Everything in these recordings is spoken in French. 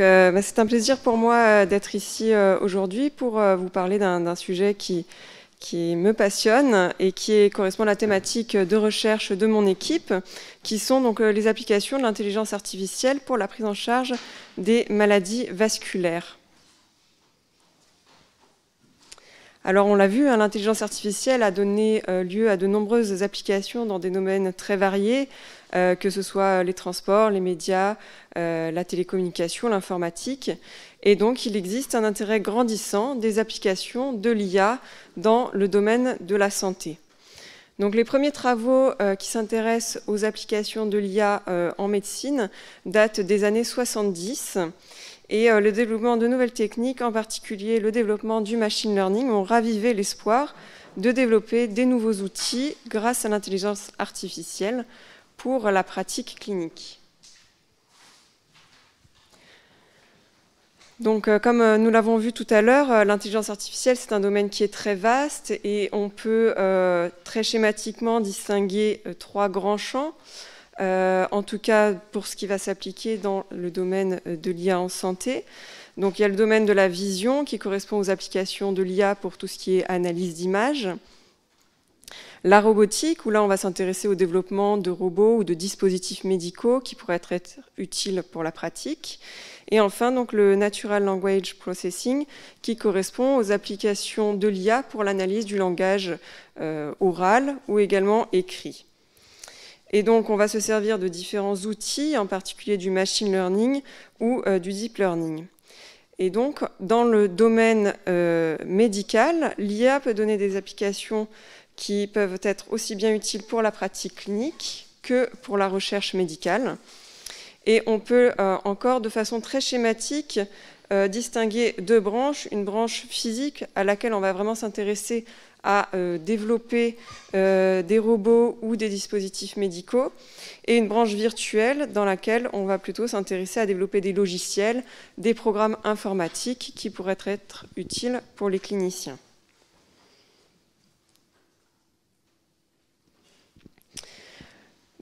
Euh, bah, c'est un plaisir pour moi euh, d'être ici euh, aujourd'hui pour vous parler d'un sujet qui, qui me passionne et qui correspond à la thématique de recherche de mon équipe, qui sont donc les applications de l'intelligence artificielle pour la prise en charge des maladies vasculaires. Alors on l'a vu, hein, l'intelligence artificielle a donné lieu à de nombreuses applications dans des domaines très variés, euh, que ce soit les transports, les médias, euh, la télécommunication, l'informatique. Et donc, il existe un intérêt grandissant des applications de l'IA dans le domaine de la santé. Donc, les premiers travaux euh, qui s'intéressent aux applications de l'IA en médecine datent des années 70. Et le développement de nouvelles techniques, en particulier le développement du machine learning, ont ravivé l'espoir de développer des nouveaux outils grâce à l'intelligence artificielle pour la pratique clinique. Donc, euh, comme euh, nous l'avons vu tout à l'heure, euh, l'intelligence artificielle, c'est un domaine qui est très vaste et on peut très schématiquement distinguer trois grands champs. En tout cas, pour ce qui va s'appliquer dans le domaine de l'IA en santé. Donc, il y a le domaine de la vision qui correspond aux applications de l'IA pour tout ce qui est analyse d'images. La robotique, où là on va s'intéresser au développement de robots ou de dispositifs médicaux qui pourraient être utiles pour la pratique. Et enfin, donc, le Natural Language Processing, qui correspond aux applications de l'IA pour l'analyse du langage euh, oral ou également écrit. Et donc, on va se servir de différents outils, en particulier du machine learning ou euh, du deep learning. Et donc, dans le domaine euh, médical, l'IA peut donner des applications qui peuvent être aussi bien utiles pour la pratique clinique que pour la recherche médicale. Et on peut euh, encore de façon très schématique distinguer deux branches, une branche physique à laquelle on va vraiment s'intéresser à euh, développer des robots ou des dispositifs médicaux, et une branche virtuelle dans laquelle on va plutôt s'intéresser à développer des logiciels, des programmes informatiques qui pourraient être utiles pour les cliniciens.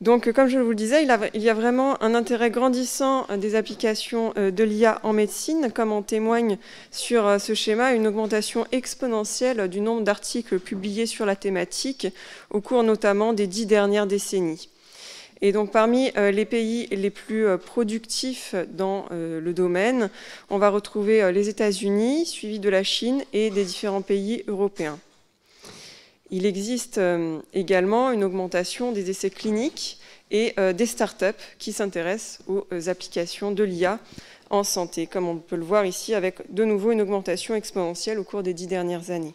Donc, comme je vous le disais, il, y a vraiment un intérêt grandissant euh, des applications euh, de l'IA en médecine, comme en témoigne sur euh, ce schéma une augmentation exponentielle du nombre d'articles publiés sur la thématique au cours notamment des dix dernières décennies. Et donc parmi les pays les plus productifs dans le domaine, on va retrouver les États-Unis, suivis de la Chine et des différents pays européens. Il existe euh, également une augmentation des essais cliniques et euh, des startups qui s'intéressent aux euh, applications de l'IA en santé, comme on peut le voir ici avec de nouveau une augmentation exponentielle au cours des dix dernières années.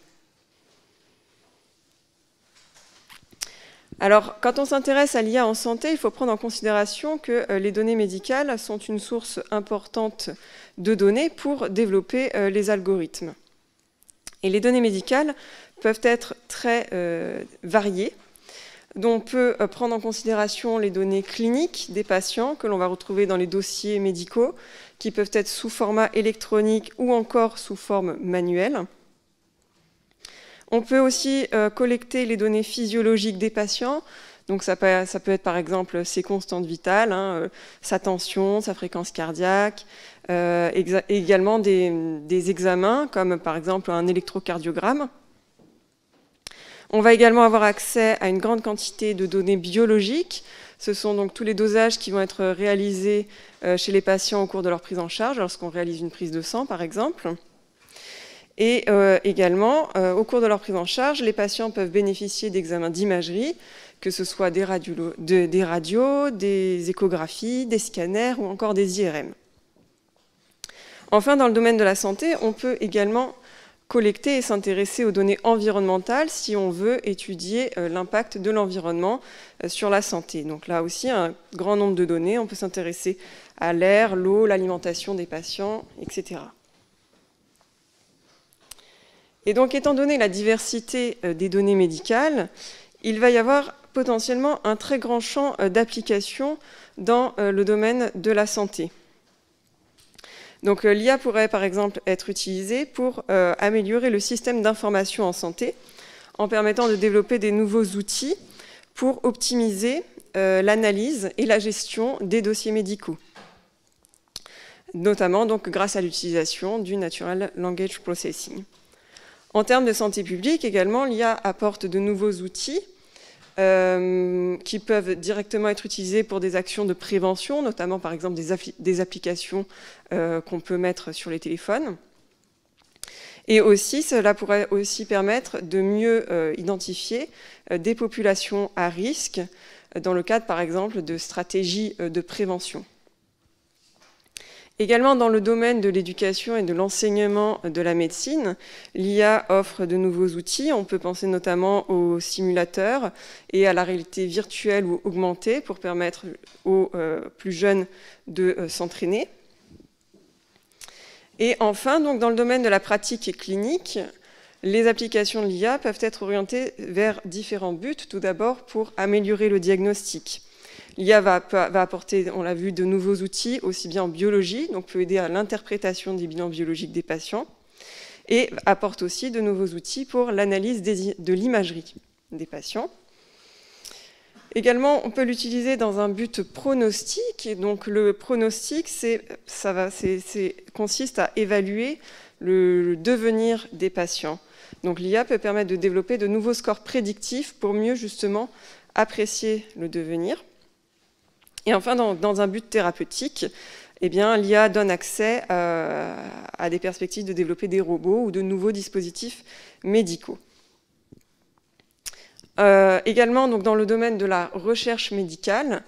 Alors, quand on s'intéresse à l'IA en santé, il faut prendre en considération que les données médicales sont une source importante de données pour développer les algorithmes. Et les données médicales peuvent être très euh, variées. on peut euh, prendre en considération les données cliniques des patients que l'on va retrouver dans les dossiers médicaux, qui peuvent être sous format électronique ou encore sous forme manuelle. On peut aussi euh, collecter les données physiologiques des patients. Donc ça peut, être par exemple ses constantes vitales, hein, sa tension, sa fréquence cardiaque, également des, examens comme par exemple un électrocardiogramme on va également avoir accès à une grande quantité de données biologiques. Ce sont donc tous les dosages qui vont être réalisés euh, chez les patients au cours de leur prise en charge, lorsqu'on réalise une prise de sang, par exemple. Et euh, également, euh, au cours de leur prise en charge, les patients peuvent bénéficier d'examens d'imagerie, que ce soit des, des radios, des échographies, des scanners ou encore des IRM. Enfin, dans le domaine de la santé, on peut également collecter et s'intéresser aux données environnementales si on veut étudier euh, l'impact de l'environnement euh, sur la santé. Donc là aussi, un grand nombre de données. On peut s'intéresser à l'air, l'eau, l'alimentation des patients, etc. Et donc, étant donné la diversité euh, des données médicales, il va y avoir potentiellement un très grand champ d'application dans le domaine de la santé. Donc euh, l'IA pourrait par exemple être utilisée pour euh, améliorer le système d'information en santé en permettant de développer des nouveaux outils pour optimiser euh, l'analyse et la gestion des dossiers médicaux. notamment grâce à l'utilisation du Natural Language Processing. En termes de santé publique également, l'IA apporte de nouveaux outils euh, qui peuvent directement être utilisés pour des actions de prévention, notamment par exemple des, applications euh, qu'on peut mettre sur les téléphones. Et aussi, cela pourrait aussi permettre de mieux euh, identifier des populations à risque dans le cadre, par exemple, de stratégies de prévention. Également dans le domaine de l'éducation et de l'enseignement de la médecine, l'IA offre de nouveaux outils. On peut penser notamment aux simulateurs et à la réalité virtuelle ou augmentée pour permettre aux euh, plus jeunes de euh, s'entraîner. Et enfin, donc, dans le domaine de la pratique clinique, les applications de l'IA peuvent être orientées vers différents buts. Tout d'abord pour améliorer le diagnostic. L'IA va, apporter, on l'a vu, de nouveaux outils, aussi bien en biologie, donc peut aider à l'interprétation des bilans biologiques des patients, et apporte aussi de nouveaux outils pour l'analyse de l'imagerie des patients. Également, on peut l'utiliser dans un but pronostic. Et donc, le pronostic, ça consiste à évaluer le devenir des patients. Donc, l'IA peut permettre de développer de nouveaux scores prédictifs pour mieux justement apprécier le devenir. Et enfin, dans, un but thérapeutique, eh l'IA donne accès euh, à des perspectives de développer des robots ou de nouveaux dispositifs médicaux. Euh, également, dans le domaine de la recherche médicale,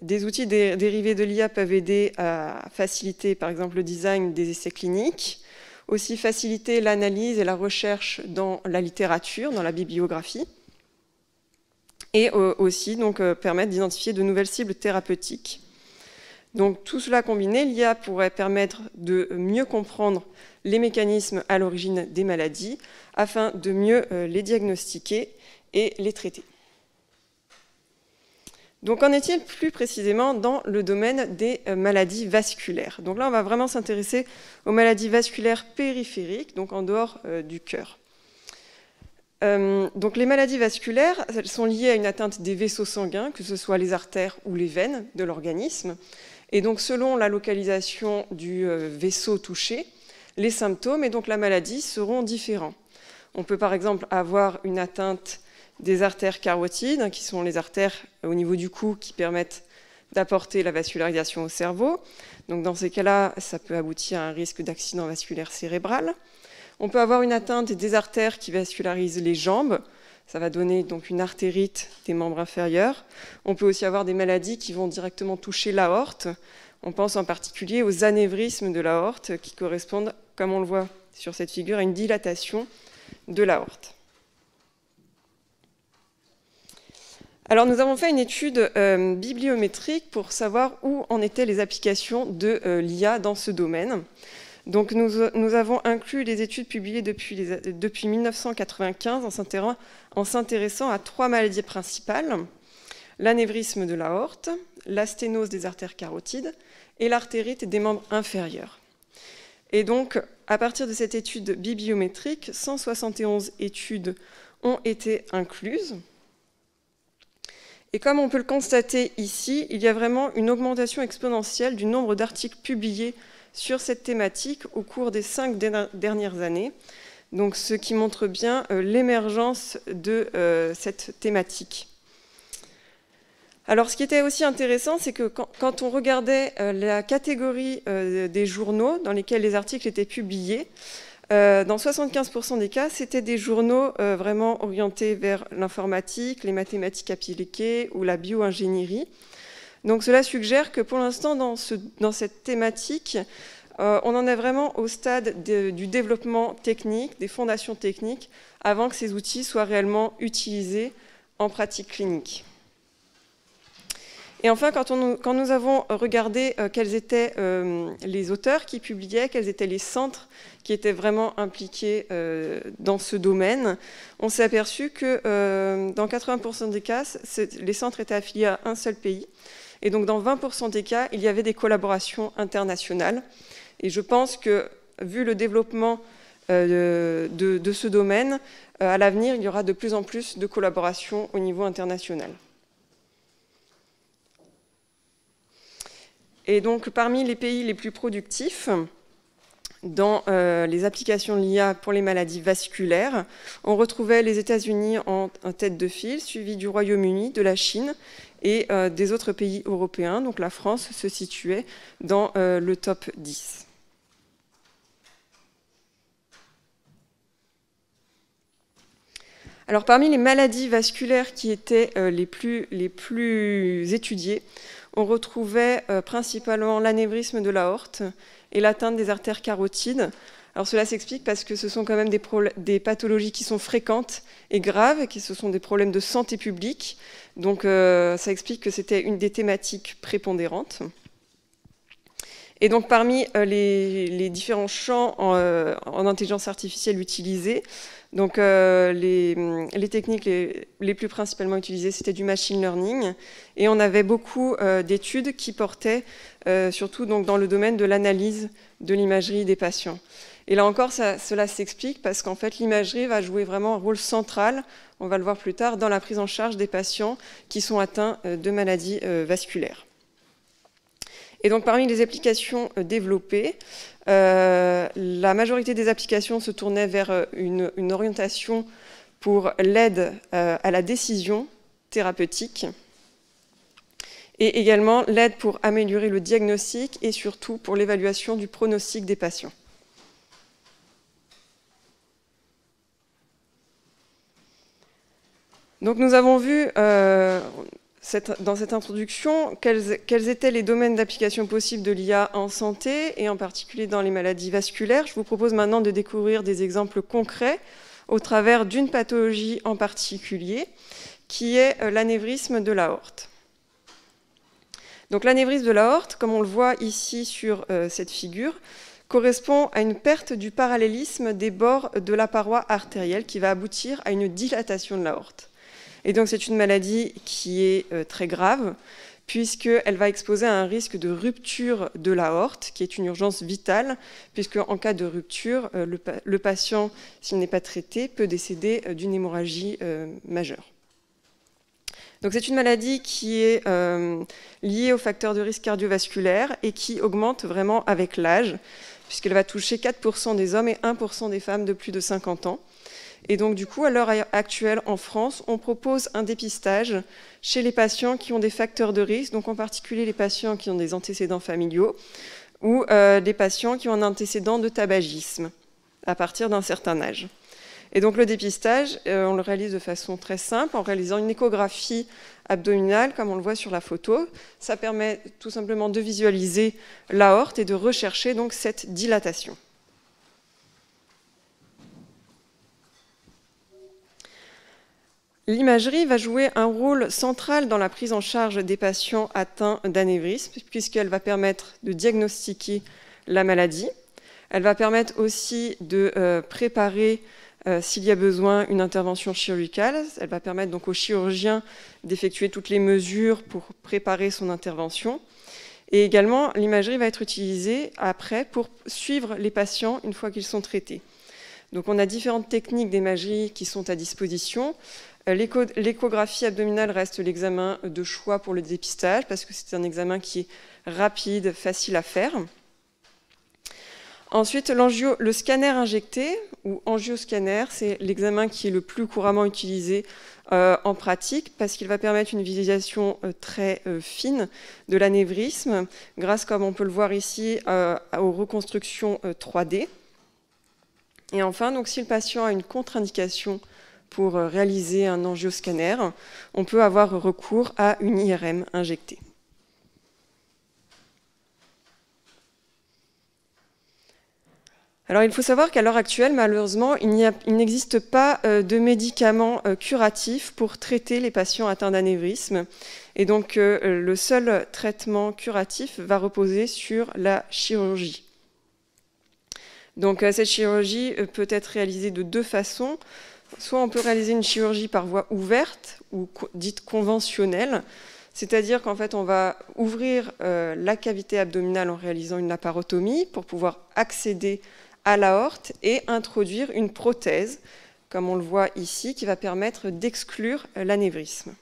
des outils dérivés de l'IA peuvent aider à faciliter, par exemple, le design des essais cliniques, aussi faciliter l'analyse et la recherche dans la littérature, dans la bibliographie, et euh, aussi euh, permettre d'identifier de nouvelles cibles thérapeutiques. Tout cela combiné, l'IA pourrait permettre de mieux comprendre les mécanismes à l'origine des maladies afin de mieux euh, les diagnostiquer et les traiter. Donc qu'en est-il plus précisément dans le domaine des maladies vasculaires? Donc là, on va vraiment s'intéresser aux maladies vasculaires périphériques, donc en dehors du cœur. Euh, donc les maladies vasculaires, sont liées à une atteinte des vaisseaux sanguins, que ce soit les artères ou les veines de l'organisme. Et donc selon la localisation du euh, vaisseau touché, les symptômes et donc la maladie seront différents. On peut par exemple avoir une atteinte des artères carotides, hein, qui sont les artères au niveau du cou qui permettent d'apporter la vascularisation au cerveau. Donc dans ces cas-là, ça peut aboutir à un risque d'accident vasculaire cérébral. On peut avoir une atteinte des artères qui vascularisent les jambes. Ça va donner donc une artérite des membres inférieurs. On peut aussi avoir des maladies qui vont directement toucher l'aorte. On pense en particulier aux anévrismes de l'aorte qui correspondent, comme on le voit sur cette figure, à une dilatation de l'aorte. Alors nous avons fait une étude euh, bibliométrique pour savoir où en étaient les applications de euh, l'IA dans ce domaine. Donc nous, avons inclus les études publiées depuis, 1995 en s'intéressant à trois maladies principales, l'anévrisme de l'aorte, la sténose des artères carotides et l'artérite des membres inférieurs. Et donc, à partir de cette étude bibliométrique, 171 études ont été incluses. Et comme on peut le constater ici, il y a vraiment une augmentation exponentielle du nombre d'articles publiés sur cette thématique au cours des cinq dernières années. Ce qui montre bien euh, l'émergence de euh, cette thématique. Alors, ce qui était aussi intéressant, c'est que quand, on regardait euh, la catégorie des journaux dans lesquels les articles étaient publiés, dans 75% des cas, c'était des journaux vraiment orientés vers l'informatique, les mathématiques appliquées ou la bioingénierie. Donc cela suggère que pour l'instant, dans, cette thématique, euh, on en est vraiment au stade du développement technique, des fondations techniques, avant que ces outils soient réellement utilisés en pratique clinique. Et enfin, quand, nous avons regardé euh, quels étaient euh, les auteurs qui publiaient, quels étaient les centres qui étaient vraiment impliqués dans ce domaine, on s'est aperçu que dans 80% des cas, les centres étaient affiliés à un seul pays. Et donc dans 20% des cas, il y avait des collaborations internationales. Et je pense que, vu le développement euh, de, ce domaine, euh, à l'avenir, il y aura de plus en plus de collaborations au niveau international. Et donc, parmi les pays les plus productifs, dans euh, les applications de l'IA pour les maladies vasculaires, on retrouvait les États-Unis en, tête de file, suivi du Royaume-Uni, de la Chine et euh, des autres pays européens. Donc la France se situait dans euh, le top 10. Alors parmi les maladies vasculaires qui étaient les, plus, les plus étudiées, on retrouvait principalement l'anévrisme de l'aorte, et l'atteinte des artères carotides. Alors cela s'explique parce que ce sont quand même des, pathologies qui sont fréquentes et graves, qui ce sont des problèmes de santé publique. Donc euh, ça explique que c'était une des thématiques prépondérantes. Et donc parmi euh, les, différents champs en, euh, intelligence artificielle utilisés, donc les, techniques les, plus principalement utilisées, c'était du machine learning, et on avait beaucoup d'études qui portaient euh, surtout donc dans le domaine de l'analyse de l'imagerie des patients. Et là encore, cela s'explique parce qu'en fait, l'imagerie va jouer vraiment un rôle central, on va le voir plus tard, dans la prise en charge des patients qui sont atteints euh, de maladies euh, vasculaires. Et donc, parmi les applications développées, la majorité des applications se tournaient vers une, une orientation pour l'aide à la décision thérapeutique et également l'aide pour améliorer le diagnostic et surtout pour l'évaluation du pronostic des patients. Donc nous avons vu euh, dans cette introduction quels, étaient les domaines d'application possibles de l'IA en santé et en particulier dans les maladies vasculaires? Je vous propose maintenant de découvrir des exemples concrets au travers d'une pathologie en particulier qui est euh, l'anévrisme de l'aorte. Donc l'anévrisme de l'aorte, comme on le voit ici sur euh, cette figure, correspond à une perte du parallélisme des bords de la paroi artérielle qui va aboutir à une dilatation de l'aorte. Et donc c'est une maladie qui est euh, très grave puisqu'elle va exposer à un risque de rupture de l'aorte, qui est une urgence vitale, puisque en cas de rupture, euh, le, patient, s'il n'est pas traité, peut décéder d'une hémorragie majeure. Donc c'est une maladie qui est euh, liée aux facteurs de risque cardiovasculaire et qui augmente vraiment avec l'âge, puisqu'elle va toucher 4% des hommes et 1% des femmes de plus de 50 ans. Et donc du coup, à l'heure actuelle en France, on propose un dépistage chez les patients qui ont des facteurs de risque, donc en particulier les patients qui ont des antécédents familiaux ou euh, des patients qui ont un antécédent de tabagisme à partir d'un certain âge. Et donc le dépistage, euh, on le réalise de façon très simple en réalisant une échographie abdominale, comme on le voit sur la photo. Ça permet tout simplement de visualiser l'aorte et de rechercher donc cette dilatation. L'imagerie va jouer un rôle central dans la prise en charge des patients atteints d'anévrisme, puisqu'elle va permettre de diagnostiquer la maladie. Elle va permettre aussi de euh, préparer euh, s'il y a besoin, une intervention chirurgicale. Elle va permettre donc au chirurgien d'effectuer toutes les mesures pour préparer son intervention. Et également, l'imagerie va être utilisée après pour suivre les patients une fois qu'ils sont traités. Donc on a différentes techniques d'imagerie qui sont à disposition. Euh, l'échographie abdominale reste l'examen de choix pour le dépistage parce que c'est un examen qui est rapide, facile à faire. Ensuite, le scanner injecté, ou angioscanner, c'est l'examen qui est le plus couramment utilisé euh, en pratique parce qu'il va permettre une visualisation euh, très fine de l'anévrisme grâce, comme on peut le voir ici, aux reconstructions 3D. Et enfin, donc, si le patient a une contre-indication pour réaliser un angioscanner, on peut avoir recours à une IRM injectée. Alors il faut savoir qu'à l'heure actuelle, malheureusement, il n'existe pas euh, de médicaments euh, curatifs pour traiter les patients atteints d'anévrisme. Et donc euh, le seul traitement curatif va reposer sur la chirurgie. Donc cette chirurgie peut être réalisée de deux façons. Soit on peut réaliser une chirurgie par voie ouverte ou dite conventionnelle, c'est-à-dire qu'en fait on va ouvrir la cavité abdominale en réalisant une laparotomie pour pouvoir accéder à l'aorte et introduire une prothèse, comme on le voit ici, qui va permettre d'exclure l'anévrisme.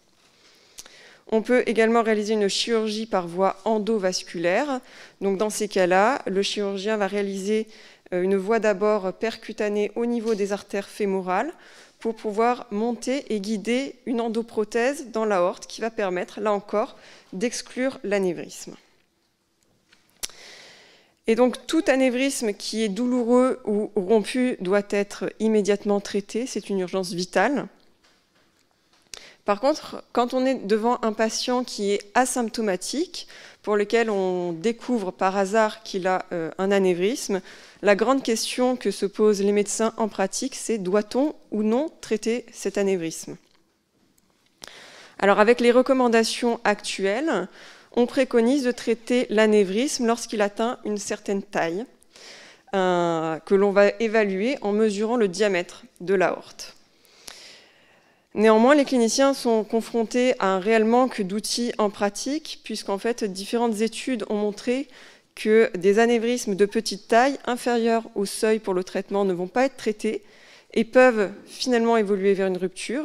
On peut également réaliser une chirurgie par voie endovasculaire. Donc dans ces cas-là, le chirurgien va réaliser euh, une voie d'abord percutanée au niveau des artères fémorales pour pouvoir monter et guider une endoprothèse dans l'aorte qui va permettre, là encore, d'exclure l'anévrisme. Et donc tout anévrisme qui est douloureux ou rompu doit être immédiatement traité, c'est une urgence vitale. Par contre, quand on est devant un patient qui est asymptomatique, pour lequel on découvre par hasard qu'il a euh, un anévrisme, la grande question que se posent les médecins en pratique, c'est doit-on ou non traiter cet anévrisme? Alors avec les recommandations actuelles, on préconise de traiter l'anévrisme lorsqu'il atteint une certaine taille, euh, que l'on va évaluer en mesurant le diamètre de l'aorte. Néanmoins, les cliniciens sont confrontés à un réel manque d'outils en pratique, puisqu'en fait, différentes études ont montré que des anévrismes de petite taille, inférieurs au seuil pour le traitement, ne vont pas être traités et peuvent finalement évoluer vers une rupture.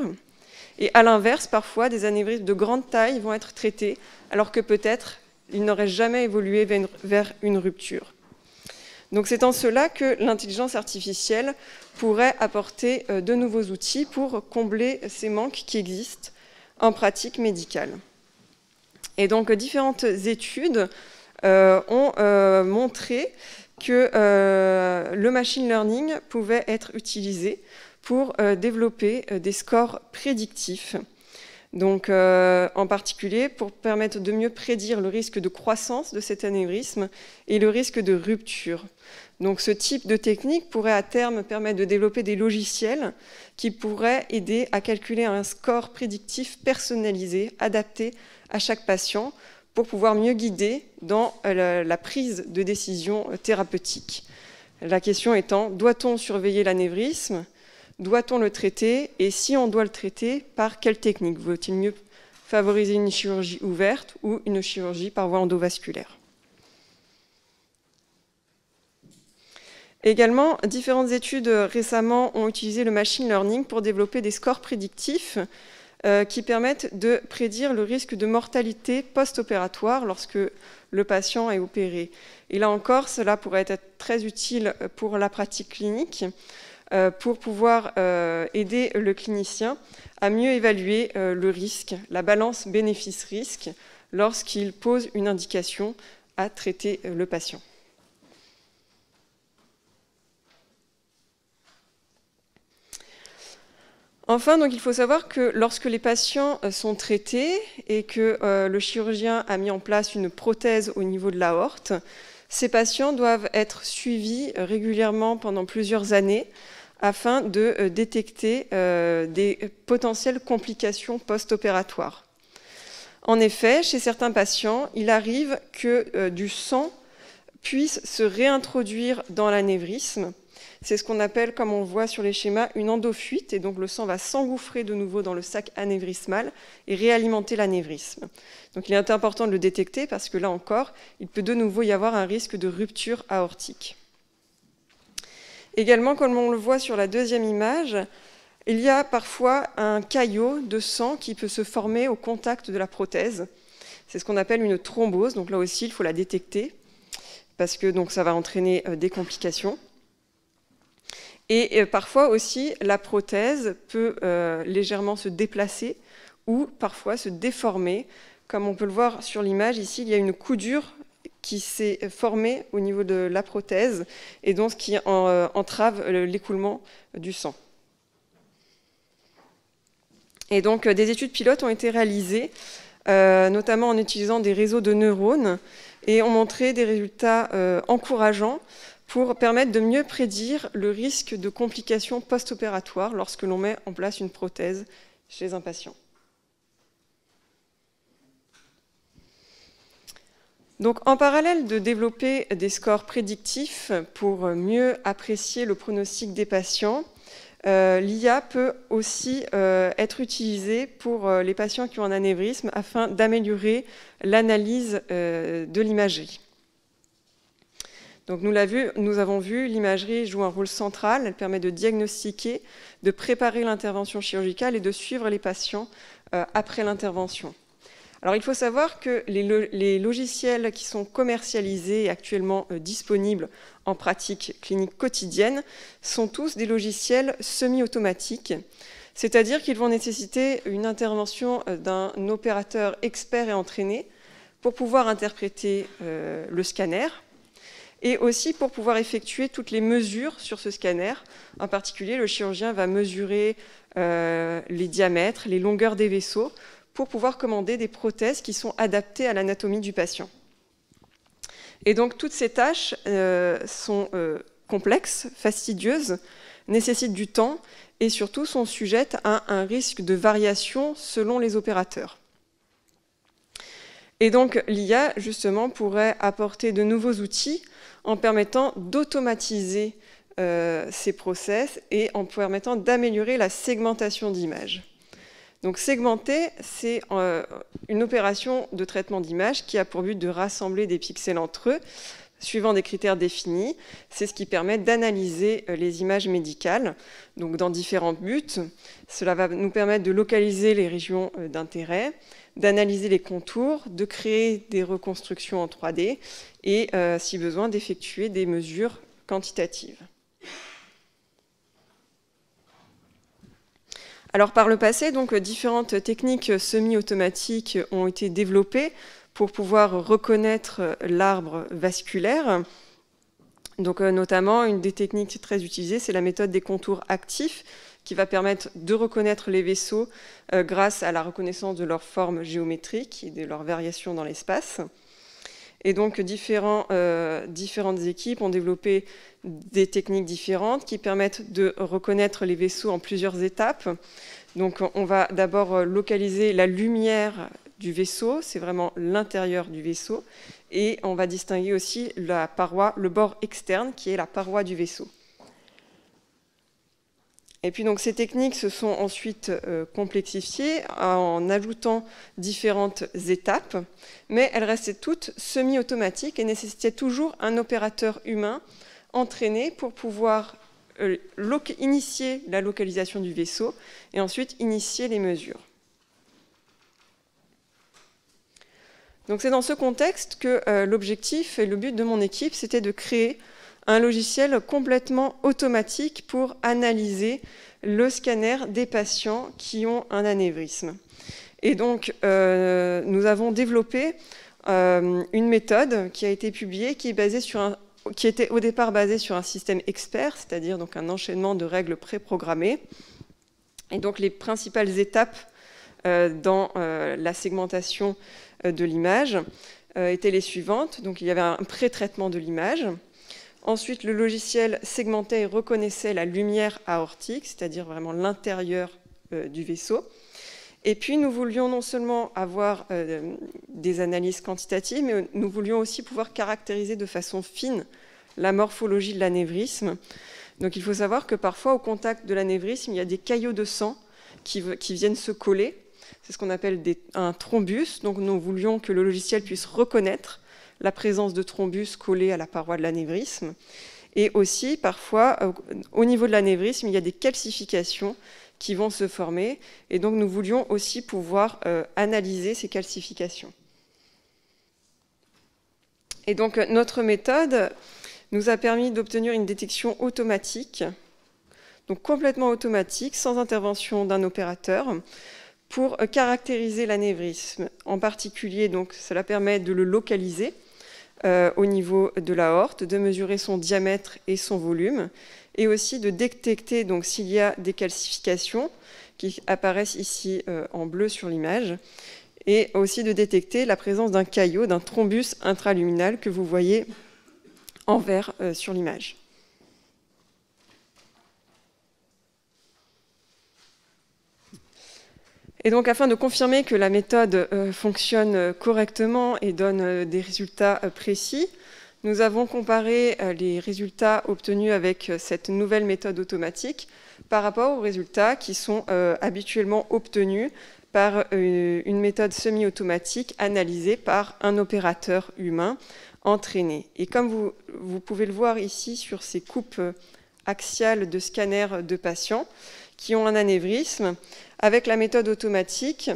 Et à l'inverse, parfois, des anévrismes de grande taille vont être traités, alors que peut-être ils n'auraient jamais évolué vers une rupture. Donc c'est en cela que l'intelligence artificielle pourrait apporter euh, de nouveaux outils pour combler ces manques qui existent en pratique médicale. Et donc différentes études euh, ont euh, montré que le machine learning pouvait être utilisé pour développer des scores prédictifs donc, euh, en particulier, pour permettre de mieux prédire le risque de croissance de cet anévrisme et le risque de rupture. Donc, ce type de technique pourrait à terme permettre de développer des logiciels qui pourraient aider à calculer un score prédictif personnalisé, adapté à chaque patient, pour pouvoir mieux guider dans euh, la prise de décision thérapeutique. La question étant, doit-on surveiller l'anévrisme doit-on le traiter Et si on doit le traiter, par quelle technique? Vaut-il mieux favoriser une chirurgie ouverte ou une chirurgie par voie endovasculaire? Également, différentes études récemment ont utilisé le machine learning pour développer des scores prédictifs euh, qui permettent de prédire le risque de mortalité post-opératoire lorsque le patient est opéré. Et là encore, cela pourrait être très utile pour la pratique clinique. Euh, pour pouvoir euh, aider le clinicien à mieux évaluer euh, le risque, la balance bénéfice-risque, lorsqu'il pose une indication à traiter le patient. Enfin, il faut savoir que lorsque les patients sont traités et que le chirurgien a mis en place une prothèse au niveau de l'aorte, ces patients doivent être suivis régulièrement pendant plusieurs années afin de euh, détecter euh, des potentielles complications post-opératoires. En effet, chez certains patients, il arrive que euh, du sang puisse se réintroduire dans l'anévrisme. C'est ce qu'on appelle, comme on voit sur les schémas, une endofuite, et donc le sang va s'engouffrer de nouveau dans le sac anévrismal et réalimenter l'anévrisme. Donc il est important de le détecter parce que là encore, il peut de nouveau y avoir un risque de rupture aortique. Également, comme on le voit sur la deuxième image, il y a parfois un caillot de sang qui peut se former au contact de la prothèse. C'est ce qu'on appelle une thrombose. Donc là aussi, il faut la détecter parce que donc, ça va entraîner euh, des complications. Et euh, parfois aussi, la prothèse peut euh, légèrement se déplacer ou parfois se déformer. Comme on peut le voir sur l'image, ici, il y a une coudure qui s'est formé au niveau de la prothèse et donc qui euh, entrave l'écoulement du sang. Et donc euh, des études pilotes ont été réalisées, euh, notamment en utilisant des réseaux de neurones, et ont montré des résultats encourageants pour permettre de mieux prédire le risque de complications post-opératoires lorsque l'on met en place une prothèse chez un patient. Donc, en parallèle de développer des scores prédictifs pour mieux apprécier le pronostic des patients, euh, l'IA peut aussi euh, être utilisée pour euh, les patients qui ont un anévrisme afin d'améliorer l'analyse de l'imagerie. Nous, avons vu, l'imagerie joue un rôle central, elle permet de diagnostiquer, de préparer l'intervention chirurgicale et de suivre les patients après l'intervention. Alors il faut savoir que les, logiciels qui sont commercialisés et actuellement euh, disponibles en pratique clinique quotidienne sont tous des logiciels semi-automatiques, c'est-à-dire qu'ils vont nécessiter une intervention euh, d'un opérateur expert et entraîné pour pouvoir interpréter euh, le scanner et aussi pour pouvoir effectuer toutes les mesures sur ce scanner. En particulier, le chirurgien va mesurer les diamètres, les longueurs des vaisseaux pour pouvoir commander des prothèses qui sont adaptées à l'anatomie du patient. Et donc toutes ces tâches euh, sont euh, complexes, fastidieuses, nécessitent du temps et surtout sont sujettes à un risque de variation selon les opérateurs. Et donc l'IA, justement, pourrait apporter de nouveaux outils en permettant d'automatiser euh, ces process et en permettant d'améliorer la segmentation d'images. Donc segmenter, c'est euh, une opération de traitement d'image qui a pour but de rassembler des pixels entre eux suivant des critères définis. C'est ce qui permet d'analyser euh, les images médicales, donc dans différents buts. Cela va nous permettre de localiser les régions euh, d'intérêt, d'analyser les contours, de créer des reconstructions en 3D et, si besoin, d'effectuer des mesures quantitatives. Alors par le passé, différentes techniques semi-automatiques ont été développées pour pouvoir reconnaître l'arbre vasculaire. Donc euh, notamment, une des techniques très utilisées, c'est la méthode des contours actifs qui va permettre de reconnaître les vaisseaux euh, grâce à la reconnaissance de leur forme géométrique et de leur variation dans l'espace. Et donc euh, différentes équipes ont développé des techniques différentes qui permettent de reconnaître les vaisseaux en plusieurs étapes. Donc on va d'abord localiser la lumière du vaisseau, c'est vraiment l'intérieur du vaisseau, et on va distinguer aussi la paroi, le bord externe qui est la paroi du vaisseau. Et puis ces techniques se sont ensuite euh, complexifiées en ajoutant différentes étapes, mais elles restaient toutes semi-automatiques et nécessitaient toujours un opérateur humain entraîné pour pouvoir euh, initier la localisation du vaisseau et ensuite initier les mesures. Donc c'est dans ce contexte que euh, l'objectif et le but de mon équipe, c'était de créer un logiciel complètement automatique pour analyser le scanner des patients qui ont un anévrisme. Et donc, euh, nous avons développé euh, une méthode qui a été publiée, qui, était au départ basée sur un système expert, c'est-à-dire donc un enchaînement de règles préprogrammées. Et donc, les principales étapes euh, dans la segmentation de l'image étaient les suivantes. Donc, il y avait un pré-traitement de l'image, Ensuite, le logiciel segmentait et reconnaissait la lumière aortique, c'est-à-dire vraiment l'intérieur euh, du vaisseau. Et puis, nous voulions non seulement avoir euh, des analyses quantitatives, mais nous voulions aussi pouvoir caractériser de façon fine la morphologie de l'anévrisme. Donc, il faut savoir que parfois, au contact de l'anévrisme, il y a des caillots de sang qui, viennent se coller. C'est ce qu'on appelle un thrombus. Donc, nous voulions que le logiciel puisse reconnaître la présence de thrombus collés à la paroi de l'anévrisme. Et aussi, parfois, euh, au niveau de l'anévrisme, il y a des calcifications qui vont se former. Et donc, nous voulions aussi pouvoir euh, analyser ces calcifications. Et donc, notre méthode nous a permis d'obtenir une détection automatique, donc complètement automatique, sans intervention d'un opérateur, pour caractériser l'anévrisme. En particulier, donc, cela permet de le localiser euh, au niveau de la horte, de mesurer son diamètre et son volume, et aussi de détecter donc s'il y a des calcifications qui apparaissent ici euh, en bleu sur l'image, et aussi de détecter la présence d'un caillot, d'un thrombus intraluminal que vous voyez en vert euh, sur l'image. Et donc, afin de confirmer que la méthode euh, fonctionne euh, correctement et donne euh, des résultats précis, nous avons comparé les résultats obtenus avec cette nouvelle méthode automatique par rapport aux résultats qui sont habituellement obtenus par une méthode semi-automatique analysée par un opérateur humain entraîné. Et comme vous, vous, pouvez le voir ici sur ces coupes axiales de scanners de patients qui ont un anévrisme, avec la méthode automatique,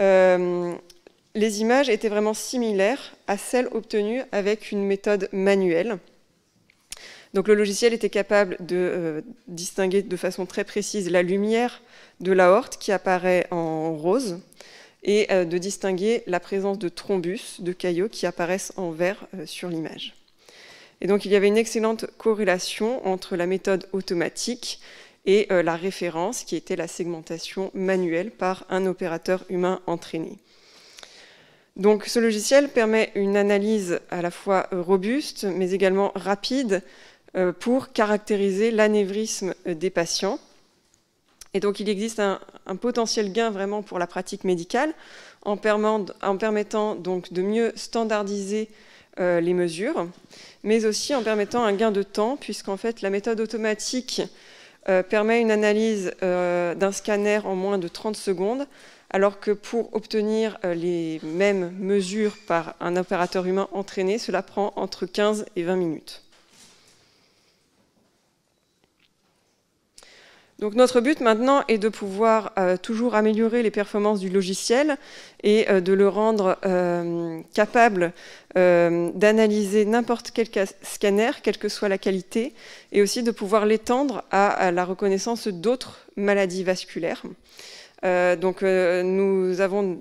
euh, les images étaient vraiment similaires à celles obtenues avec une méthode manuelle. Donc le logiciel était capable de euh, distinguer de façon très précise la lumière de l'aorte qui apparaît en rose et euh, de distinguer la présence de thrombus, de caillots qui apparaissent en vert sur l'image. Et donc il y avait une excellente corrélation entre la méthode automatique et la référence qui était la segmentation manuelle par un opérateur humain entraîné. Donc ce logiciel permet une analyse à la fois robuste mais également rapide euh, pour caractériser l'anévrisme euh, des patients. Et donc il existe un, potentiel gain vraiment pour la pratique médicale en, permettant donc de mieux standardiser euh, les mesures, mais aussi en permettant un gain de temps, puisqu'en fait la méthode automatique permet une analyse d'un scanner en moins de 30 secondes, alors que pour obtenir les mêmes mesures par un opérateur humain entraîné, cela prend entre 15 et 20 minutes. Donc notre but maintenant est de pouvoir euh, toujours améliorer les performances du logiciel et euh, de le rendre euh, capable d'analyser n'importe quel scanner, quelle que soit la qualité, et aussi de pouvoir l'étendre à, la reconnaissance d'autres maladies vasculaires. donc nous avons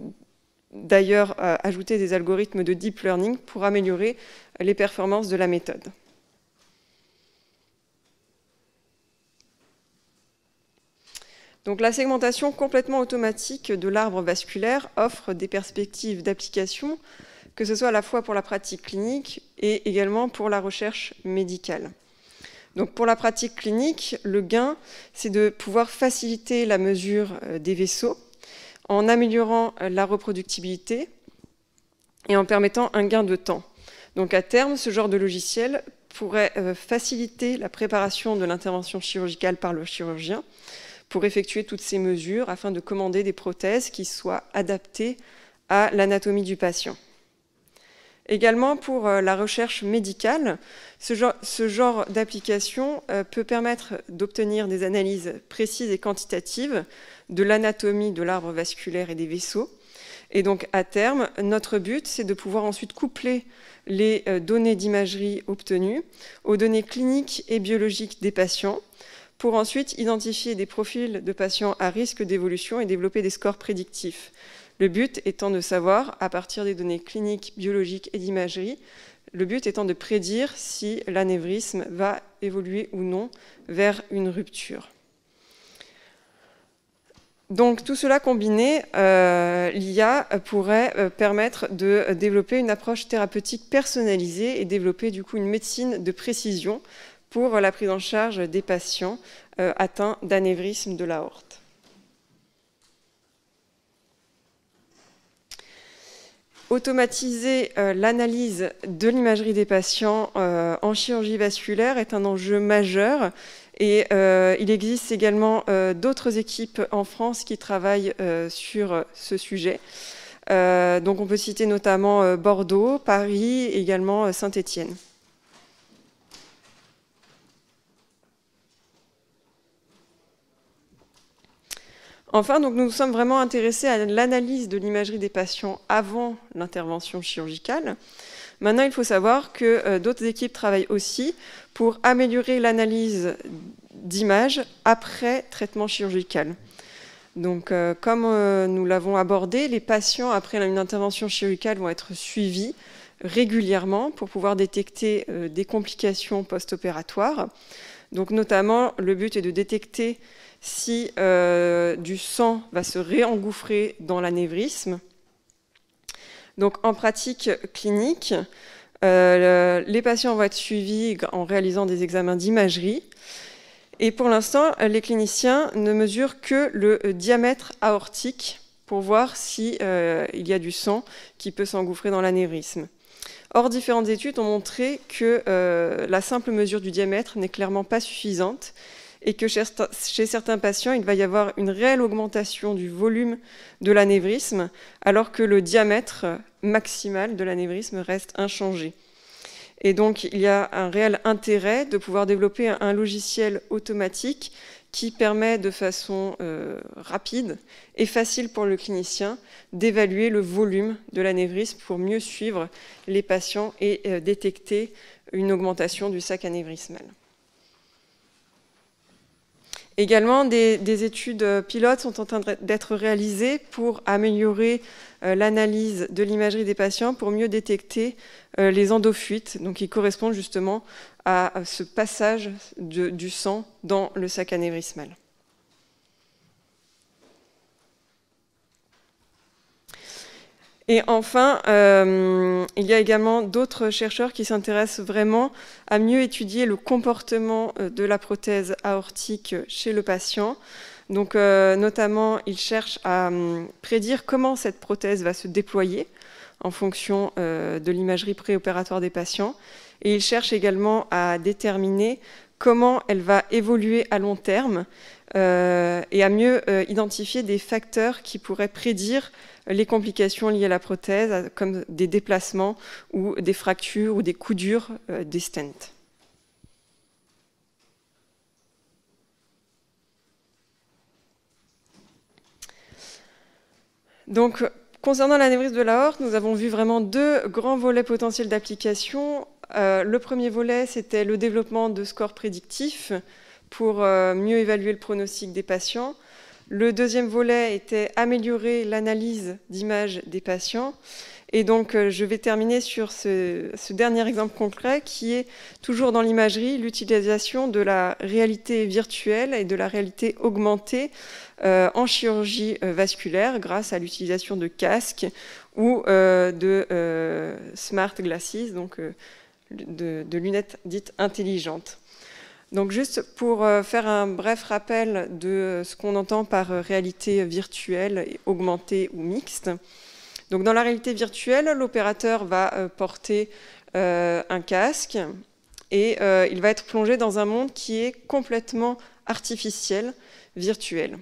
d'ailleurs ajouté des algorithmes de deep learning pour améliorer les performances de la méthode. Donc la segmentation complètement automatique de l'arbre vasculaire offre des perspectives d'application, que ce soit à la fois pour la pratique clinique et également pour la recherche médicale. Donc pour la pratique clinique, le gain, c'est de pouvoir faciliter la mesure euh, des vaisseaux en améliorant euh, la reproductibilité et en permettant un gain de temps. Donc à terme, ce genre de logiciel pourrait euh, faciliter la préparation de l'intervention chirurgicale par le chirurgien pour effectuer toutes ces mesures afin de commander des prothèses qui soient adaptées à l'anatomie du patient. Également pour euh, la recherche médicale, ce genre, d'application euh, peut permettre d'obtenir des analyses précises et quantitatives de l'anatomie de l'arbre vasculaire et des vaisseaux. Et donc à terme, notre but, c'est de pouvoir ensuite coupler les euh, données d'imagerie obtenues aux données cliniques et biologiques des patients pour ensuite identifier des profils de patients à risque d'évolution et développer des scores prédictifs. Le but étant de savoir, à partir des données cliniques, biologiques et d'imagerie, le but étant de prédire si l'anévrisme va évoluer ou non vers une rupture. Donc tout cela combiné, euh, l'IA pourrait euh, permettre de développer une approche thérapeutique personnalisée et développer du coup une médecine de précision pour la prise en charge des patients euh, atteints d'anévrisme de l'aorte. Automatiser euh, l'analyse de l'imagerie des patients euh, en chirurgie vasculaire est un enjeu majeur et il existe également d'autres équipes en France qui travaillent sur ce sujet. donc on peut citer notamment Bordeaux, Paris, également Saint-Étienne. Enfin, donc, nous nous sommes vraiment intéressés à l'analyse de l'imagerie des patients avant l'intervention chirurgicale. Maintenant, il faut savoir que euh, d'autres équipes travaillent aussi pour améliorer l'analyse d'images après traitement chirurgical. Donc, euh, comme euh, nous l'avons abordé, les patients après une intervention chirurgicale vont être suivis régulièrement pour pouvoir détecter des complications post-opératoires. Donc, notamment, le but est de détecter si euh, du sang va se réengouffrer dans l'anévrisme. Donc en pratique clinique, euh, les patients vont être suivis en réalisant des examens d'imagerie. Et pour l'instant, les cliniciens ne mesurent que le diamètre aortique pour voir s'il euh, y a du sang qui peut s'engouffrer dans l'anévrisme. Or, différentes études ont montré que la simple mesure du diamètre n'est clairement pas suffisante et que chez certains patients, il va y avoir une réelle augmentation du volume de l'anévrisme, alors que le diamètre maximal de l'anévrisme reste inchangé. Et donc, il y a un réel intérêt de pouvoir développer un logiciel automatique qui permet de façon rapide et facile pour le clinicien d'évaluer le volume de l'anévrisme pour mieux suivre les patients et détecter une augmentation du sac anévrismal. Également, des, études euh, pilotes sont en train d'être réalisées pour améliorer euh, l'analyse de l'imagerie des patients pour mieux détecter euh, les endofuites, donc qui correspondent justement à ce passage du sang dans le sac anévrismal. Et enfin, euh, il y a également d'autres chercheurs qui s'intéressent vraiment à mieux étudier le comportement euh, de la prothèse aortique chez le patient. Donc, euh, notamment, ils cherchent à hum, prédire comment cette prothèse va se déployer en fonction de l'imagerie préopératoire des patients. Et ils cherchent également à déterminer comment elle va évoluer à long terme et à mieux identifier des facteurs qui pourraient prédire les complications liées à la prothèse, comme des déplacements ou des fractures ou des coups durs euh, des stents. Donc, concernant l'anévrisme de l'aorte, nous avons vu vraiment deux grands volets potentiels d'application. Euh, le premier volet, c'était le développement de scores prédictifs pour euh, mieux évaluer le pronostic des patients. Le deuxième volet était améliorer l'analyse d'images des patients. Et donc, euh, je vais terminer sur ce, dernier exemple concret qui est toujours dans l'imagerie, l'utilisation de la réalité virtuelle et de la réalité augmentée euh, en chirurgie euh, vasculaire grâce à l'utilisation de casques ou de smart glasses, donc de lunettes dites intelligentes. Donc juste pour faire un bref rappel de ce qu'on entend par réalité virtuelle, augmentée ou mixte. Donc dans la réalité virtuelle, l'opérateur va euh, porter un casque et il va être plongé dans un monde qui est complètement artificiel, virtuel.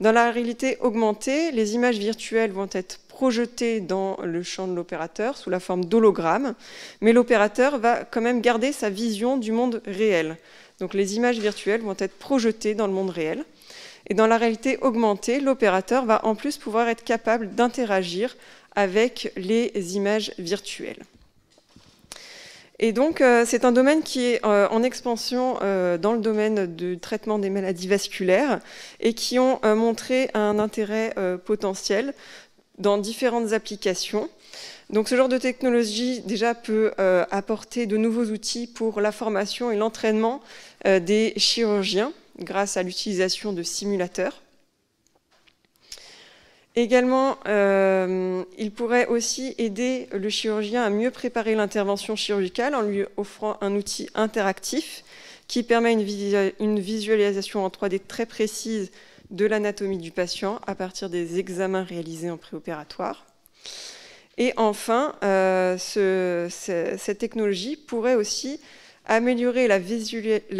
Dans la réalité augmentée, les images virtuelles vont être projetées dans le champ de l'opérateur sous la forme d'hologramme, mais l'opérateur va quand même garder sa vision du monde réel. Donc les images virtuelles vont être projetées dans le monde réel. Et dans la réalité augmentée, l'opérateur va en plus pouvoir être capable d'interagir avec les images virtuelles. Et donc, euh, c'est un domaine qui est euh, en expansion euh, dans le domaine du traitement des maladies vasculaires et qui ont montré un intérêt potentiel dans différentes applications. Donc ce genre de technologie déjà peut apporter de nouveaux outils pour la formation et l'entraînement des chirurgiens grâce à l'utilisation de simulateurs. Également, euh, il pourrait aussi aider le chirurgien à mieux préparer l'intervention chirurgicale en lui offrant un outil interactif qui permet une visualisation en 3D très précise de l'anatomie du patient à partir des examens réalisés en préopératoire. Et enfin, euh, cette technologie pourrait aussi améliorer la,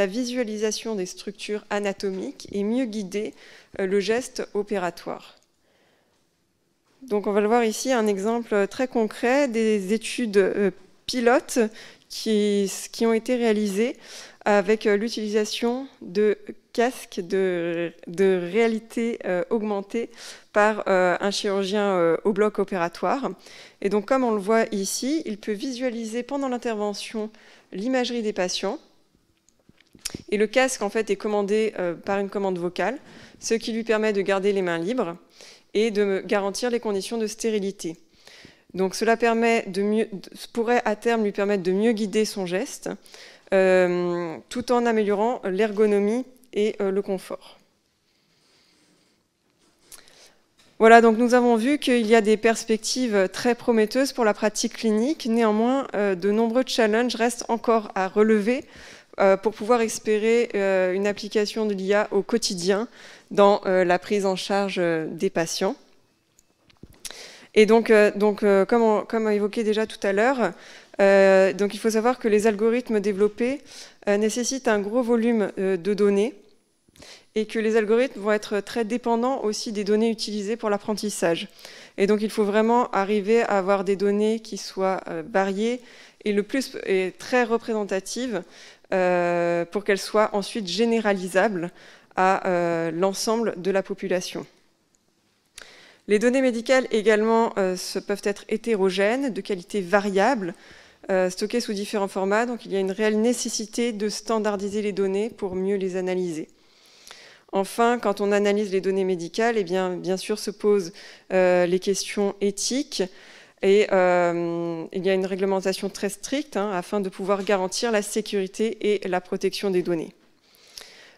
visualisation des structures anatomiques et mieux guider euh, le geste opératoire. Donc on va le voir ici, un exemple très concret des études euh, pilotes qui, ont été réalisées avec l'utilisation de casques de, réalité augmentée par euh, un chirurgien euh, au bloc opératoire. Et donc, comme on le voit ici, il peut visualiser pendant l'intervention l'imagerie des patients. Et le casque, en fait, est commandé euh, par une commande vocale, ce qui lui permet de garder les mains libres et de garantir les conditions de stérilité. Donc, cela pourrait à terme lui permettre de mieux guider son geste, tout en améliorant l'ergonomie et le confort. Voilà, donc nous avons vu qu'il y a des perspectives très prometteuses pour la pratique clinique. Néanmoins, euh, de nombreux challenges restent encore à relever euh, pour pouvoir espérer euh, une application de l'IA au quotidien dans la prise en charge des patients. Et donc, donc comme, comme évoqué déjà tout à l'heure, donc il faut savoir que les algorithmes développés nécessitent un gros volume de données et que les algorithmes vont être très dépendants aussi des données utilisées pour l'apprentissage. Et donc il faut vraiment arriver à avoir des données qui soient euh, variées et le plus et très représentatives euh, pour qu'elles soient ensuite généralisables à l'ensemble de la population. Les données médicales également peuvent être hétérogènes, de qualité variable, stockées sous différents formats. Donc il y a une réelle nécessité de standardiser les données pour mieux les analyser. Enfin, quand on analyse les données médicales, eh bien, bien sûr se posent euh, les questions éthiques et euh, il y a une réglementation très stricte hein, afin de pouvoir garantir la sécurité et la protection des données.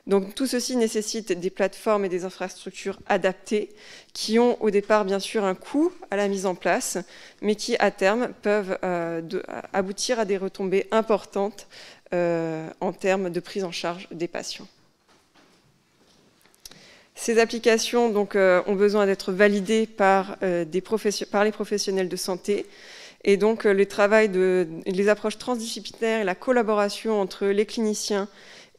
Donc tout ceci nécessite des plateformes et des infrastructures adaptées qui ont au départ bien sûr un coût à la mise en place, mais qui à terme peuvent euh, aboutir à des retombées importantes en termes de prise en charge des patients. Ces applications donc, euh, ont besoin d'être validées par, euh, les professionnels de santé. Et donc, euh, travail de, les approches transdisciplinaires et la collaboration entre les cliniciens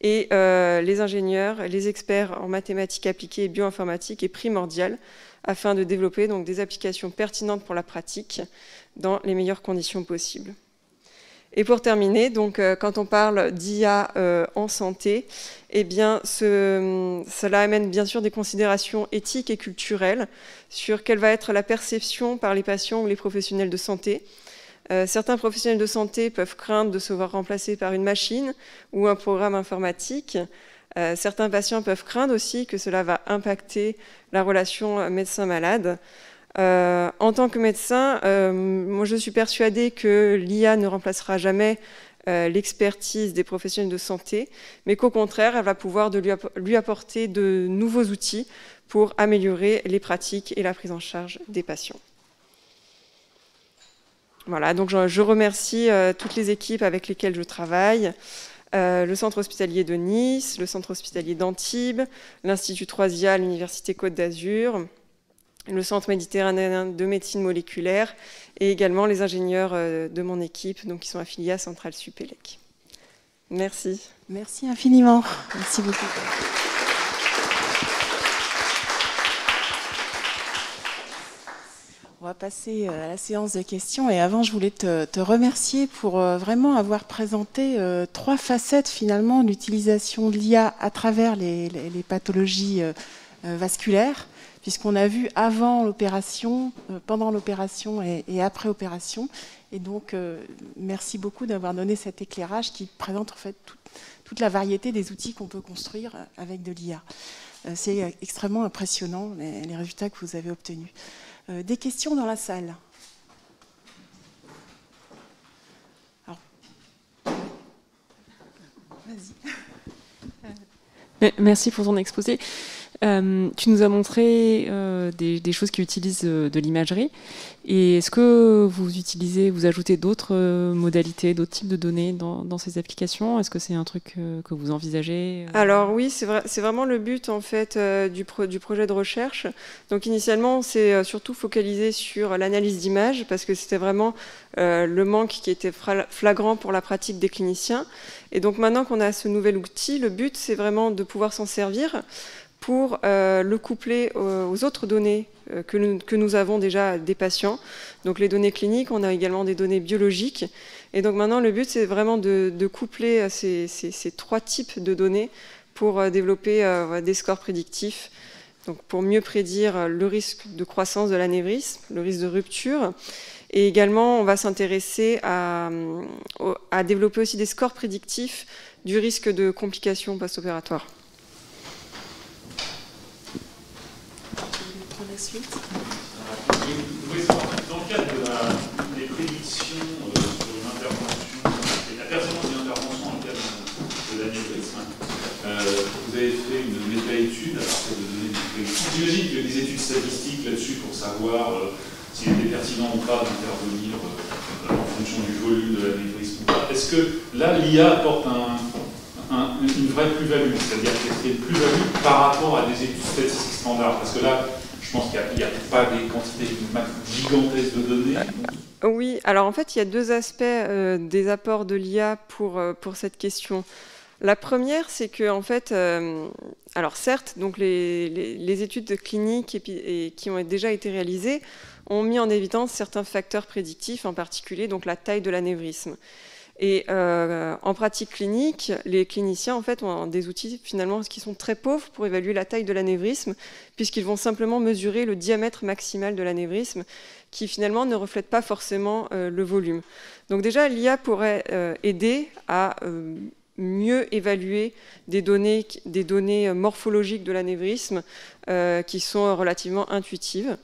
et les ingénieurs, les experts en mathématiques appliquées et bioinformatiques est primordial afin de développer des applications pertinentes pour la pratique dans les meilleures conditions possibles. Et pour terminer, euh, quand on parle d'IA euh, en santé, eh cela amène bien sûr des considérations éthiques et culturelles sur quelle va être la perception par les patients ou les professionnels de santé. Euh, certains professionnels de santé peuvent craindre de se voir remplacés par une machine ou un programme informatique. certains patients peuvent craindre aussi que cela va impacter la relation médecin-malade. Euh, en tant que médecin, euh, moi je suis persuadée que l'IA ne remplacera jamais euh, l'expertise des professionnels de santé, mais qu'au contraire, elle va pouvoir lui, apporter de nouveaux outils pour améliorer les pratiques et la prise en charge des patients. Voilà, donc je, remercie toutes les équipes avec lesquelles je travaille, le centre hospitalier de Nice, le centre hospitalier d'Antibes, l'Institut 3IA, l'Université Côte d'Azur, le Centre méditerranéen de médecine moléculaire et également les ingénieurs euh, de mon équipe donc, qui sont affiliés à Centrale Supélec. Merci. Merci infiniment. Merci beaucoup. On va passer euh, à la séance de questions. Et avant, je voulais te, remercier pour euh, vraiment avoir présenté trois facettes finalement d'utilisation de l'IA à travers les pathologies vasculaires puisqu'on a vu avant l'opération, euh, pendant l'opération et, après opération. Et donc, euh, merci beaucoup d'avoir donné cet éclairage qui présente en fait toute la variété des outils qu'on peut construire avec de l'IA. Euh, c'est extrêmement impressionnant les, résultats que vous avez obtenus. Des questions dans la salle. Merci pour ton exposé. Euh, tu nous as montré euh, des, choses qui utilisent euh, de l'imagerie. Et est-ce que vous utilisez, vous ajoutez d'autres modalités, d'autres types de données dans, ces applications? Est-ce que c'est un truc que vous envisagez Alors oui, c'est vrai, vraiment le but en fait du, du, projet de recherche. Donc initialement, c'est surtout focalisé sur l'analyse d'images parce que c'était vraiment le manque qui était flagrant pour la pratique des cliniciens. Et donc maintenant qu'on a ce nouvel outil, le but c'est vraiment de pouvoir s'en servir pour euh, le coupler aux autres données euh, que, nous, avons déjà des patients. Donc les données cliniques, on a également des données biologiques. Et donc maintenant, le but, c'est vraiment de, coupler euh, ces, ces, trois types de données pour développer des scores prédictifs, donc pour mieux prédire le risque de croissance de l'anévrisme, le risque de rupture. Et également, on va s'intéresser à, à développer aussi des scores prédictifs du risque de complications post-opératoires. Dans le cadre de des prédictions euh, sur une intervention, et la pertinence d'une intervention en cadre de l'anévrisme, euh, vous avez fait une méta-étude à partir de données. J'imagine qu'il y a des études statistiques là-dessus pour savoir euh, s'il était pertinent ou pas d'intervenir en fonction du volume de l'anévrisme ou pas. Est-ce que là, l'IA apporte une vraie plus-value, c'est-à-dire qu'elle fait une plus-value par rapport à des études statistiques standards? Parce que là, pense n'y a, pas des quantités gigantesques de données. Oui, alors en fait, il y a deux aspects euh, des apports de l'IA pour, euh, pour cette question. La première, c'est que en fait, euh, alors certes, donc les, études cliniques qui ont déjà été réalisées ont mis en évidence certains facteurs prédictifs, en particulier donc la taille de l'anévrisme. Et en pratique clinique, les cliniciens en fait ont des outils finalement qui sont très pauvres pour évaluer la taille de l'anévrisme, puisqu'ils vont simplement mesurer le diamètre maximal de l'anévrisme, qui finalement ne reflète pas forcément le volume. Donc déjà, l'IA pourrait aider à mieux évaluer des données, des données morphologiques de l'anévrisme euh, qui sont relativement intuitives.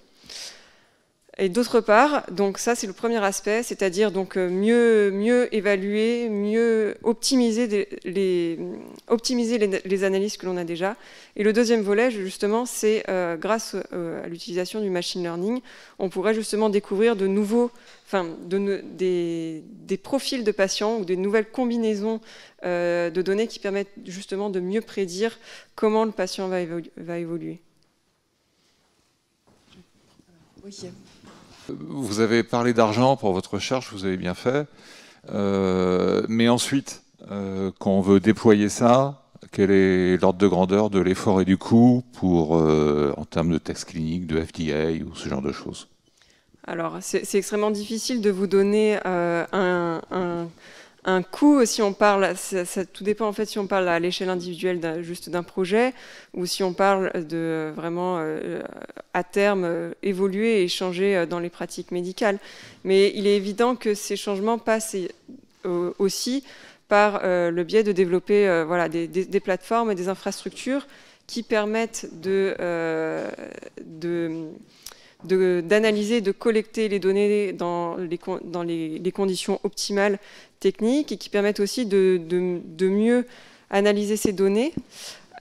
Et d'autre part, donc ça c'est le premier aspect, c'est-à-dire donc euh, mieux, mieux évaluer, mieux optimiser, les, optimiser les, analyses que l'on a déjà. Et le deuxième volet, justement, c'est euh, grâce à l'utilisation du machine learning, on pourrait justement découvrir de nouveaux, enfin, des, des, profils de patients ou des nouvelles combinaisons de données qui permettent justement de mieux prédire comment le patient va, va évoluer. Oui. Vous avez parlé d'argent pour votre recherche, vous avez bien fait. Euh, mais ensuite, euh, quand on veut déployer ça, quel est l'ordre de grandeur de l'effort et du coût pour, euh, en termes de texte clinique, de FDA ou ce genre de choses? Alors, c'est extrêmement difficile de vous donner un coût, si on parle, ça, tout dépend en fait si on parle à l'échelle individuelle juste d'un projet ou si on parle de vraiment euh, à terme euh, évoluer et changer euh, dans les pratiques médicales. Mais il est évident que ces changements passent aussi par le biais de développer voilà, des, plateformes et des infrastructures qui permettent de, d'analyser, de, collecter les données dans les conditions optimales techniques et qui permettent aussi de, mieux analyser ces données.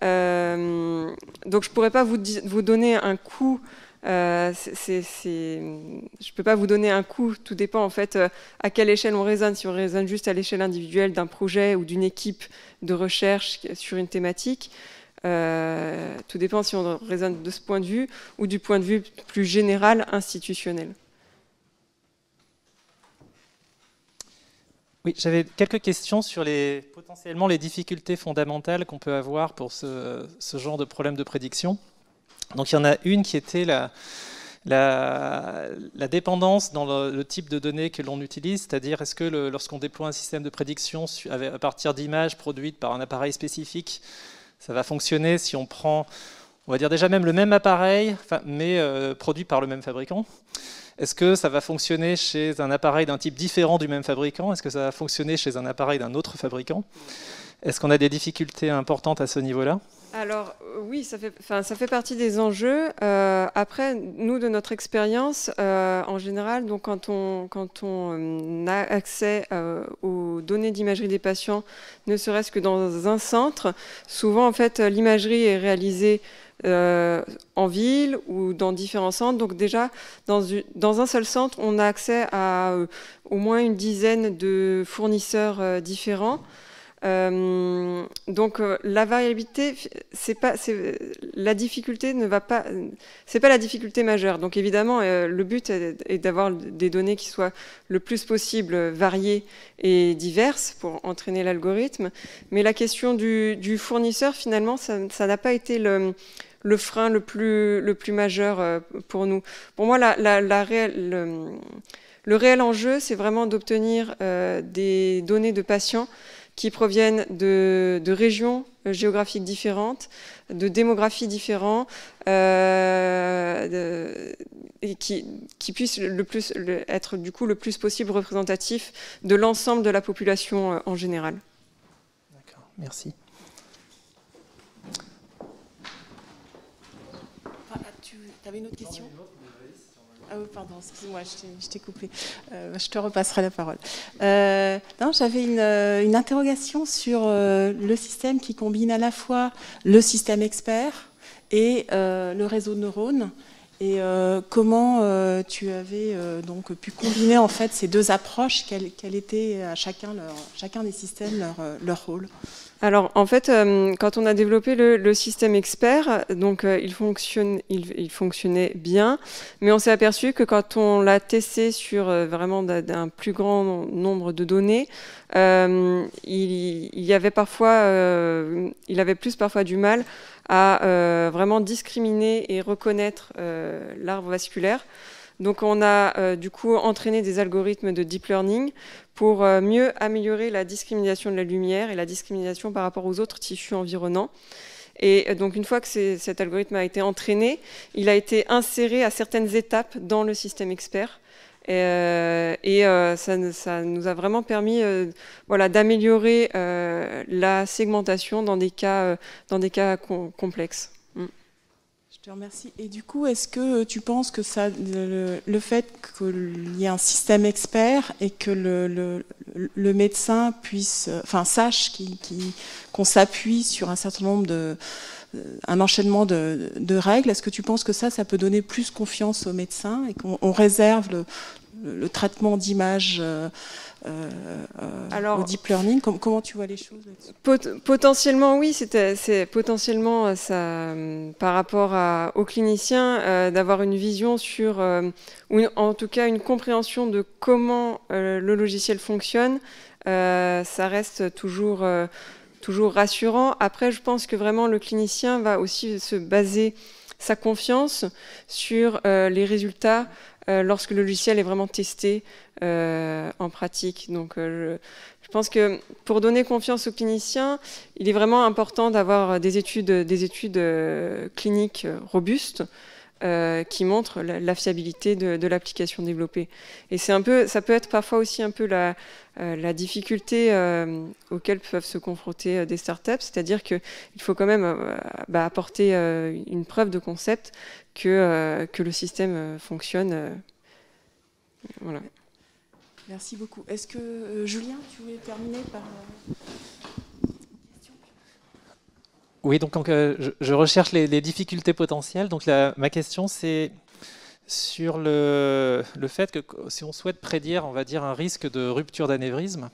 Euh, donc je ne pourrais pas vous, vous, donner un coût. Euh, je ne peux pas vous donner un coût, tout dépend en fait euh, à quelle échelle on raisonne, si on raisonne juste à l'échelle individuelle d'un projet ou d'une équipe de recherche sur une thématique. tout dépend si on raisonne de ce point de vue ou du point de vue plus général institutionnel. Oui, j'avais quelques questions sur les, potentiellement les difficultés fondamentales qu'on peut avoir pour ce, genre de problème de prédiction. Donc il y en a une qui était la, dépendance dans le, type de données que l'on utilise, c'est-à-dire est-ce que lorsqu'on déploie un système de prédiction à partir d'images produites par un appareil spécifique, ça va fonctionner si on prend, on va dire déjà même le même appareil, mais euh, produit par le même fabricant est-ce que ça va fonctionner chez un appareil d'un type différent du même fabricant? Est-ce que ça va fonctionner chez un appareil d'un autre fabricant? Est-ce qu'on a des difficultés importantes à ce niveau-là? Alors euh, oui, ça fait, partie des enjeux. Euh, après, nous, de notre expérience, euh, en général, quand on a accès aux données d'imagerie des patients, ne serait-ce que dans un centre, souvent en fait l'imagerie est réalisée euh, en ville ou dans différents centres. Donc déjà, dans, un seul centre, on a accès à euh, au moins une dizaine de fournisseurs euh, différents. donc la variabilité, c'est pas, la difficulté ne va pas, c'est pas la difficulté majeure. Donc évidemment, le but est, d'avoir des données qui soient le plus possible variées et diverses pour entraîner l'algorithme. Mais la question du fournisseur, finalement, ça n'a pas été le le frein le plus, le plus majeur euh, pour nous. Pour moi, la, le, réel enjeu, c'est vraiment d'obtenir euh, des données de patients qui proviennent de, régions euh, géographiques différentes, de démographies différentes, et qui, qui, puissent le plus, être du coup le plus possible représentatif de l'ensemble de la population en général. D'accord, merci. Avait une autre question ah oui, pardon, excuse-moi, je t'ai coupé. Euh, je te repasserai la parole. Euh, J'avais une, euh, une, interrogation sur euh, le système qui combine à la fois le système expert et le réseau de neurones. Et comment tu avais donc pu combiner en fait ces deux approches? Quel, quel était à chacun, leur, chacun des systèmes leur, leur rôle? Alors en fait, euh, quand on a développé le, système expert, donc euh, il, fonctionnait bien, mais on s'est aperçu que quand on l'a testé sur euh, vraiment d'un plus grand nombre de données, il, y avait parfois, il avait plus parfois du mal à vraiment discriminer et reconnaître l'arbre vasculaire. Donc on a du coup entraîné des algorithmes de deep learning pour mieux améliorer la discrimination de la lumière et la discrimination par rapport aux autres tissus environnants. Et donc une fois que cet algorithme a été entraîné, il a été inséré à certaines étapes dans le système expert. Et, euh, ça, nous a vraiment permis euh, voilà, d'améliorer euh, la segmentation dans des cas complexes. Je remercie. Et du coup, est-ce que tu penses que ça, le, fait qu'il y ait un système expert et que le, médecin puisse, enfin, sache qu'on s'appuie sur un certain nombre de un enchaînement de, de règles. Est-ce que tu penses que ça, ça peut donner plus confiance aux médecins et qu'on réserve le, le, traitement d'images euh, euh, au deep learning comment, tu vois les choses Potentiellement, oui. C'est potentiellement euh, ça, par rapport à, aux cliniciens d'avoir une vision sur, ou en tout cas une compréhension de comment le logiciel fonctionne. ça reste toujours toujours rassurant. Après, je pense que vraiment le clinicien va aussi se baser sa confiance sur les résultats euh, lorsque le logiciel est vraiment testé euh, en pratique. Donc, euh, je, pense que pour donner confiance aux cliniciens, il est vraiment important d'avoir des études, des études cliniques robustes. Qui montrent la, fiabilité de, l'application développée. Et c'est un peu, ça peut être parfois aussi un peu la, la difficulté auxquelles peuvent se confronter des startups, c'est-à-dire qu'il faut quand même bah, apporter une preuve de concept que, euh, que le système euh, fonctionne. Euh, voilà. Merci beaucoup. Est-ce que Julien, tu voulais terminer par Oui, donc je, recherche les, difficultés potentielles. Donc ma question, c'est sur le, le, fait que si on souhaite prédire, on va dire, un risque de rupture d'anévrisme,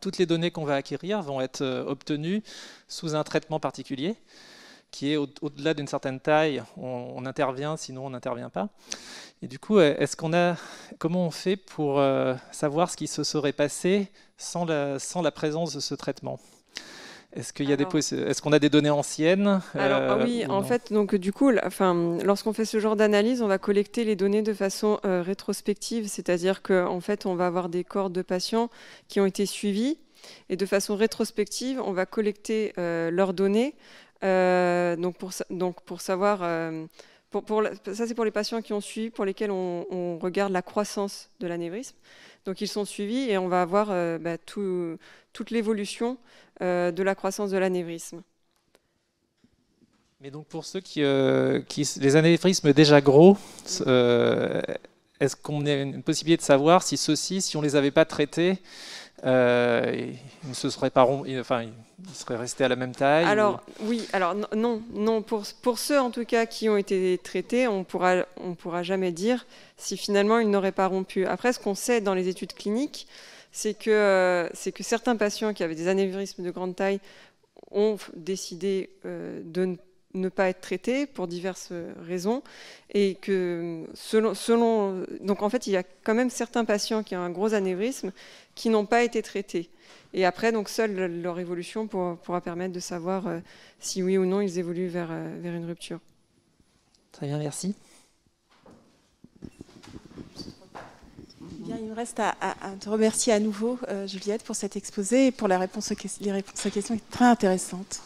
toutes les données qu'on va acquérir vont être obtenues sous un traitement particulier qui est au-delà d'une certaine taille, on, intervient, sinon on n'intervient pas. Et du coup, est-ce qu'on a, comment on fait pour euh, savoir ce qui se serait passé sans la présence de ce traitement? Est-ce qu'il y a des est-ce qu'on a des données anciennes Alors ah oui, en fait, donc du coup, enfin, lorsqu'on fait ce genre d'analyse, on va collecter les données de façon euh, rétrospective, c'est-à-dire qu'en fait, on va avoir des corps de patients qui ont été suivis et de façon rétrospective, on va collecter euh, leurs données euh, donc, pour, donc pour savoir, euh, pour, ça c'est pour les patients qui ont suivi, pour lesquels on, regarde la croissance de l'anévrisme. Donc ils sont suivis et on va avoir euh, bah, toute l'évolution de la croissance de l'anévrisme. Mais donc pour ceux qui, qui les anévrismes déjà gros, est-ce qu'on a une possibilité de savoir si ceux-ci, si on ne les avait pas traités, euh, il ne se serait pas enfin, il serait resté à la même taille Alors oui, alors non, non. Pour, pour ceux en tout cas qui ont été traités, on pourra, on pourra jamais dire si finalement ils n'auraient pas rompu. Après, ce qu'on sait dans les études cliniques, c'est que, euh, c'est que certains patients qui avaient des anévrismes de grande taille ont décidé euh, de ne ne pas être traités pour diverses raisons et que selon, selon donc en fait il y a quand même certains patients qui ont un gros anévrisme qui n'ont pas été traités. Et après, donc, seule leur évolution pourra permettre de savoir euh, si oui ou non ils évoluent vers, euh, vers une rupture. Très bien, merci. Bien, il me reste à, te remercier à nouveau, euh, Juliette, pour cet exposé et pour la réponse les réponses aux questions très intéressantes.